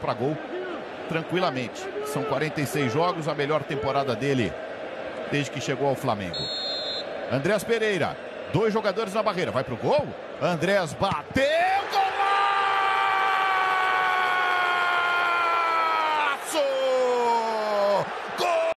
para gol tranquilamente. São 46 jogos, a melhor temporada dele desde que chegou ao Flamengo. Andréas Pereira, dois jogadores na barreira, vai pro gol. Andréas bateu, golaço!